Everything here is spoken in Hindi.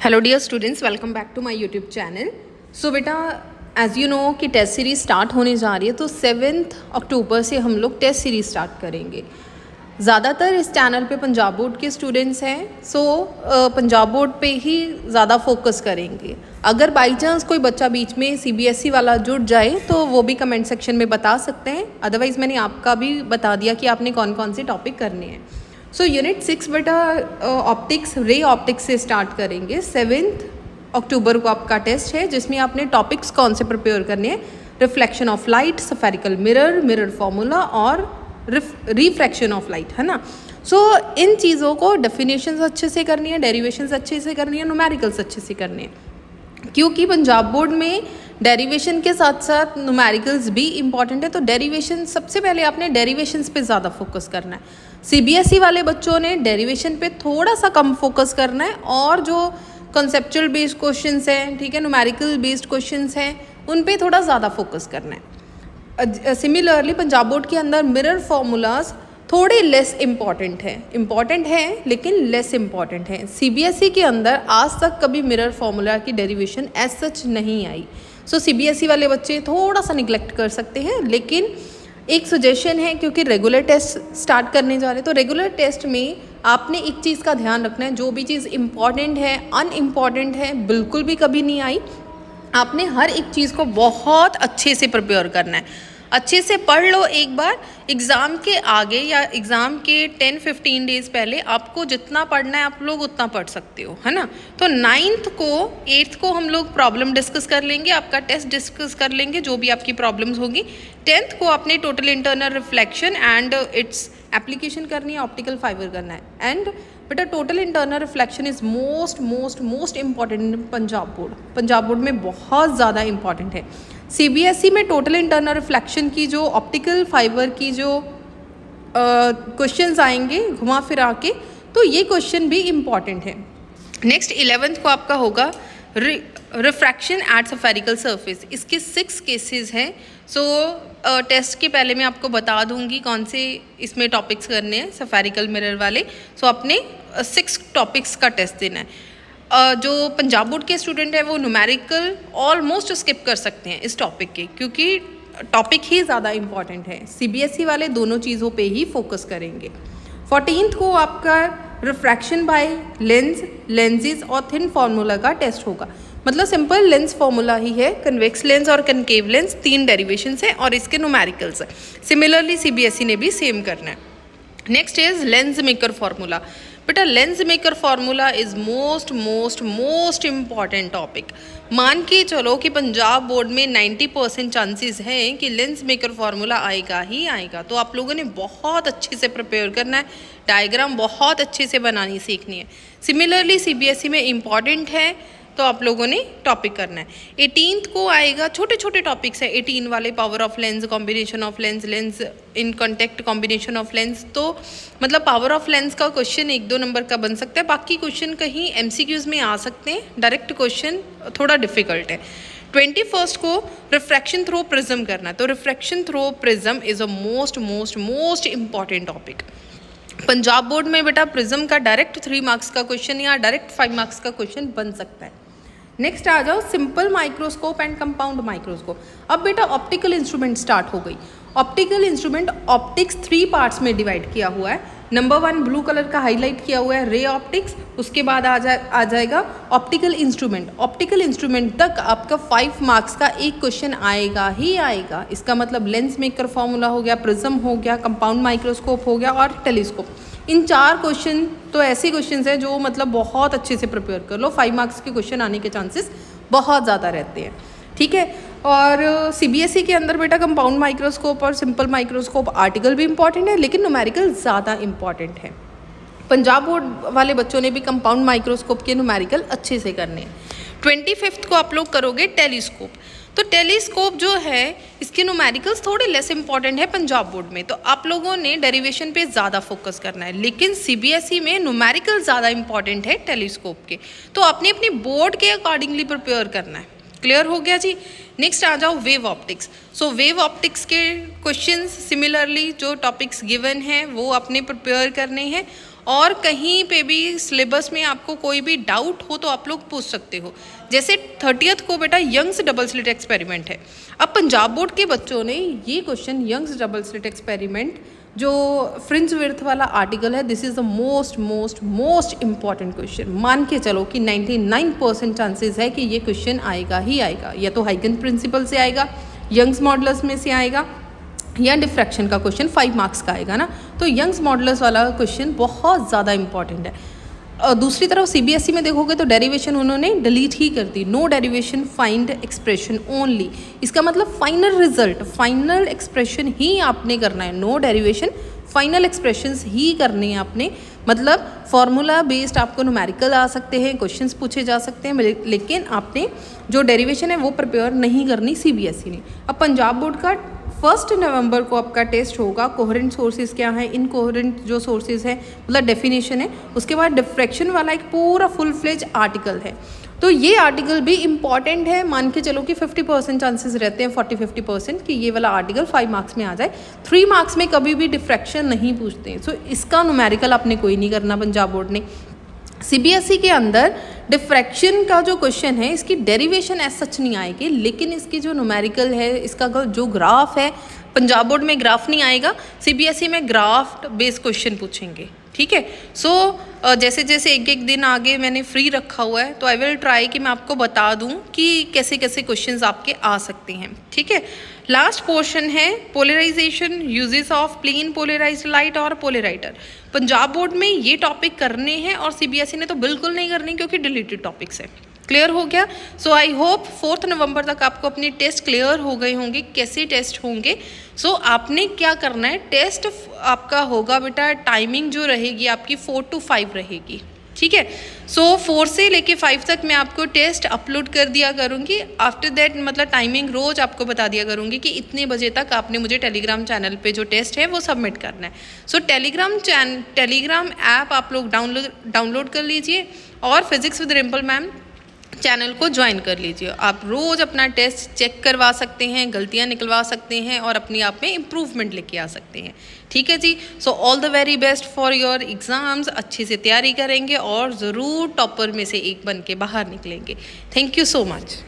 Hello dear students welcome back to my YouTube channel so बेटा एज़ यू नो कि टेस्ट सीरीज़ स्टार्ट होने जा रही है तो सेवेंथ अक्टूबर से हम लोग टेस्ट सीरीज़ स्टार्ट करेंगे। ज़्यादातर इस चैनल पे पंजाब बोर्ड के स्टूडेंट्स हैं सो पंजाब बोर्ड पे ही ज़्यादा फोकस करेंगे। अगर बाई चांस कोई बच्चा बीच में सीबीएसई e वाला जुड़ जाए तो वो भी कमेंट सेक्शन में बता सकते हैं। अदरवाइज़ मैंने आपका भी बता दिया कि आपने कौन कौन से टॉपिक करने हैं। सो यूनिट सिक्स बेटा ऑप्टिक्स रे ऑप्टिक्स से स्टार्ट करेंगे। सेवेंथ अक्टूबर को आपका टेस्ट है जिसमें आपने टॉपिक्स कौन से प्रिपेयर करने हैं? Reflection of light spherical mirror mirror formula और रिफ्रैक्शन ऑफ़ लाइट है ना? सो so, इन चीज़ों को डेफिनेशन अच्छे से करनी है डेरिवेशन अच्छे से करनी है नुमेरिकल्स अच्छे से करने हैं। क्योंकि पंजाब बोर्ड में डेरिवेशन के साथ साथ नुमेरिकल्स भी इंपॉर्टेंट है तो डेरिवेशन सबसे पहले आपने डेरिवेशंस पे ज़्यादा फोकस करना है। सीबीएसई e वाले बच्चों ने डेरिवेशन पे थोड़ा सा कम फोकस करना है और जो कंसेप्चुअल बेस्ड क्वेश्चन हैं ठीक है नुमेरिकल बेस्ड क्वेश्चन हैं उन पर थोड़ा ज़्यादा फोकस करना है। सिमिलरली पंजाब बोर्ड के अंदर मिरर फॉर्मूलाज थोड़े लेस इंपॉर्टेंट हैं। इंपॉर्टेंट हैं लेकिन लेस इंपॉर्टेंट हैं। सीबीएसई e के अंदर आज तक कभी मिरर फॉर्मूला की डेरिवेशन एज सच नहीं आई। सो so, सीबीएसई e वाले बच्चे थोड़ा सा निगलेक्ट कर सकते हैं लेकिन एक सजेशन है, क्योंकि रेगुलर टेस्ट स्टार्ट करने जा रहे हैं तो रेगुलर टेस्ट में आपने एक चीज़ का ध्यान रखना है, जो भी चीज़ इंपॉर्टेंट है अनइम्पॉर्टेंट है, बिल्कुल भी कभी नहीं आई, आपने हर एक चीज़ को बहुत अच्छे से प्रिपेयर करना है। अच्छे से पढ़ लो एक बार एग्ज़ाम के आगे या एग्ज़ाम के टेन फिफ्टीन डेज़ पहले आपको जितना पढ़ना है आप लोग उतना पढ़ सकते हो, है ना? तो नाइन्थ को एट्थ को हम लोग प्रॉब्लम डिस्कस कर लेंगे, आपका टेस्ट डिस्कस कर लेंगे, जो भी आपकी प्रॉब्लम्स होगी। टेंथ को आपने total internal reflection and its application करनी है ऑप्टिकल फाइबर करना है। एंड बेटा total internal reflection is most most most important in Punjab board Punjab board में बहुत ज़्यादा इंपॉर्टेंट है। सीबीएसई e में टोटल इंटरनल रिफ्लेक्शन की जो ऑप्टिकल फाइबर की जो क्वेश्चंस uh, आएँगे घुमा फिरा के तो ये क्वेश्चन भी इंपॉर्टेंट है। नेक्स्ट इलेवेंथ को आपका होगा रिफ्रैक्शन एट सफेरिकल सरफेस इसके सिक्स केसेस हैं। सो टेस्ट के पहले मैं आपको बता दूँगी कौन से इसमें टॉपिक्स करने हैं सफेरिकल मिरर वाले। सो so, अपने सिक्स uh, टॉपिक्स का टेस्ट देना है। जो पंजाब बोर्ड के स्टूडेंट हैं, वो न्यूमेरिकल ऑलमोस्ट स्किप कर सकते हैं इस टॉपिक के, क्योंकि टॉपिक ही ज़्यादा इंपॉर्टेंट है। सीबीएसई e वाले दोनों चीज़ों पे ही फोकस करेंगे। फोर्टीनथ को आपका रिफ्रैक्शन बाय लेंस लेंसेज और थिन फार्मूला का टेस्ट होगा। मतलब सिंपल लेंस फार्मूला ही है कन्वेक्स लेंस और कनकेव लेंस तीन डेरिवेशन है और इसके न्यूमेरिकल्स हैं। सिमिलरली सीबीएसई ने भी सेम करना है। Next is lens maker formula बेटा lens maker formula is most most most important topic मान के चलो कि पंजाब बोर्ड में 90 परसेंट चांसेस हैं कि लेंस मेकर फार्मूला आएगा ही आएगा। तो आप लोगों ने बहुत अच्छे से प्रिपेयर करना है। डायग्राम बहुत अच्छे से बनानी सीखनी है। सिमिलरली सीबीएसई में इंपॉर्टेंट है। तो आप लोगों ने टॉपिक करना है। एटीनथ को आएगा छोटे छोटे टॉपिक्स है। एटीन वाले power of lens combination of lens lens in contact combination of lens तो मतलब पावर ऑफ़ लेंस का क्वेश्चन एक दो नंबर का बन सकता है। बाकी क्वेश्चन कहीं एम में आ सकते हैं। डायरेक्ट क्वेश्चन थोड़ा डिफ़िकल्ट है। ट्वेंटी फ़र्स्ट को रिफ्रैक्शन थ्रो प्रिज्म करना है। तो refraction through prism is a most most most important topic Punjab board में बेटा प्रिज्म का डायरेक्ट थ्री मार्क्स का क्वेश्चन या डायरेक्ट फाइव मार्क्स का क्वेश्चन बन सकता है। नेक्स्ट आ जाओ simple microscope and compound microscope अब बेटा ऑप्टिकल इंस्ट्रूमेंट स्टार्ट हो गई। Optical instrument optics three parts में डिवाइड किया हुआ है। नंबर वन ब्लू कलर का हाईलाइट किया हुआ है रे ऑप्टिक्स उसके बाद आ जाए, आ जाएगा ऑप्टिकल इंस्ट्रूमेंट ऑप्टिकल इंस्ट्रूमेंट तक आपका फाइव मार्क्स का एक क्वेश्चन आएगा ही आएगा. इसका मतलब लेंस मेकर फॉर्मूला हो गया प्रिज्म हो गया कंपाउंड माइक्रोस्कोप हो गया और टेलीस्कोप इन चार क्वेश्चन तो ऐसे क्वेश्चन हैं जो मतलब बहुत अच्छे से प्रिपेयर कर लो. फाइव मार्क्स के क्वेश्चन आने के चांसेस बहुत ज़्यादा रहते हैं. ठीक है? और सीबीएसई e के अंदर बेटा कंपाउंड माइक्रोस्कोप और सिंपल माइक्रोस्कोप आर्टिकल भी इंपॉर्टेंट है, लेकिन नुमेरिकल ज़्यादा इंपॉर्टेंट है। पंजाब बोर्ड वाले बच्चों ने भी कंपाउंड माइक्रोस्कोप के नुमेरिकल अच्छे से करने हैं। ट्वेंटी फिफ्थ को आप लोग करोगे टेलीस्कोप तो टेलीस्कोप जो है, इसके नुमेरिकल्स थोड़े लेस इंपॉर्टेंट है पंजाब बोर्ड में। तो आप लोगों ने डेरिवेशन पे ज़्यादा फोकस करना है। लेकिन सीबीएसई e में न्यूमेरिकल ज़्यादा इंपॉर्टेंट है टेलीस्कोप के। तो अपनी अपनी बोर्ड के अकॉर्डिंगली प्रिपेयर करना है। क्लियर हो गया जी। नेक्स्ट आ जाओ wave optics so wave optics के क्वेश्चन सिमिलरली जो टॉपिक्स गिवन हैं, वो अपने प्रिपेयर करने हैं। और कहीं पे भी सिलेबस में आपको कोई भी डाउट हो तो आप लोग पूछ सकते हो। जैसे थर्टियथ को बेटा यंग्स डबल स्लिट एक्सपेरिमेंट है। अब पंजाब बोर्ड के बच्चों ने ये question Young's double slit experiment जो फ्रिंज विर्थ वाला आर्टिकल है this is the most most most important question मान के चलो कि 99 परसेंट चांसेस है कि ये क्वेश्चन आएगा ही आएगा, या तो हाइगन प्रिंसिपल से आएगा यंग्स मॉडल्स में से आएगा, या डिफ्रैक्शन का क्वेश्चन फाइव मार्क्स का आएगा ना? तो यंग्स मॉडल्स वाला क्वेश्चन बहुत ज़्यादा इंपॉर्टेंट है। दूसरी तरफ़ सीबीएसई में देखोगे तो डेरिवेशन उन्होंने डिलीट ही कर दी. No derivation find expression only इसका मतलब फाइनल रिज़ल्ट फाइनल एक्सप्रेशन ही आपने करना है. नो डेरिवेशन फाइनल एक्सप्रेशन ही करने हैं आपने. मतलब फॉर्मूला बेस्ड आपको नुमेरिकल आ सकते हैं क्वेश्चन पूछे जा सकते हैं लेकिन आपने जो डेरिवेशन है वो प्रिपेयर नहीं करनी सीबीएसई ने. अब पंजाब बोर्ड का फ़र्स्ट नवंबर को आपका टेस्ट होगा कोहरेंट सोर्सेज क्या है इन कोहरेंट जो सोर्सेज है मतलब डेफिनेशन है उसके बाद डिफ्रैक्शन वाला एक पूरा फुल फ्लेज आर्टिकल है। तो ये आर्टिकल भी इंपॉर्टेंट है मान के चलो कि 50 परसेंट चांसेस रहते हैं 40 50 परसेंट कि ये वाला आर्टिकल फाइव मार्क्स में आ जाए। थ्री मार्क्स में कभी भी डिफ्रैक्शन नहीं पूछते सो so, इसका नुमेरिकल आपने कोई नहीं करना पंजाब बोर्ड ने। सीबीएसई e के अंदर डिफ्रैक्शन का जो क्वेश्चन है, इसकी डेरिवेशन ऐसा सच नहीं आएगी, लेकिन इसकी जो नुमेरिकल है, इसका जो ग्राफ है, पंजाब बोर्ड में ग्राफ नहीं आएगा सीबीएसई e में ग्राफ बेस्ड क्वेश्चन पूछेंगे, ठीक है? सो जैसे जैसे एक एक दिन आगे मैंने फ्री रखा हुआ है तो आई विल ट्राई कि मैं आपको बता दूँ कि कैसे कैसे क्वेश्चंस आपके आ सकते हैं, ठीक है? लास्ट पोर्शन है polarization uses of plane polarize light और पोलराइटर पंजाब बोर्ड में ये टॉपिक करने हैं और सीबीएसई e ने तो बिल्कुल नहीं करने क्योंकि डिलीटेड टॉपिक्स है. क्लियर हो गया? सो आई होप फोर्थ नवंबर तक आपको अपने टेस्ट क्लियर हो गए होंगे कैसे टेस्ट होंगे? सो so, आपने क्या करना है? टेस्ट आपका होगा बेटा टाइमिंग जो रहेगी आपकी फोर टू फाइव रहेगी. ठीक है? सो so, फोर से लेके फाइव तक मैं आपको टेस्ट अपलोड कर दिया करूँगी। आफ्टर दैट मतलब टाइमिंग रोज़ आपको बता दिया करूँगी कि इतने बजे तक आपने मुझे टेलीग्राम चैनल पे जो टेस्ट है वो सबमिट करना है। So Telegram channel Telegram app आप लोग डाउनलोड डाउनलोड कर लीजिए। और physics with Rimpal ma'am channel को ज्वाइन कर लीजिए। आप रोज़ अपना टेस्ट चेक करवा सकते हैं, गलतियाँ निकलवा सकते हैं और अपने आप में इम्प्रूवमेंट लेके आ सकते हैं। ठीक है जी? So all the very best for your exams अच्छे से तैयारी करेंगे और ज़रूर टॉपर में से एक बन के बाहर निकलेंगे। Thank you so much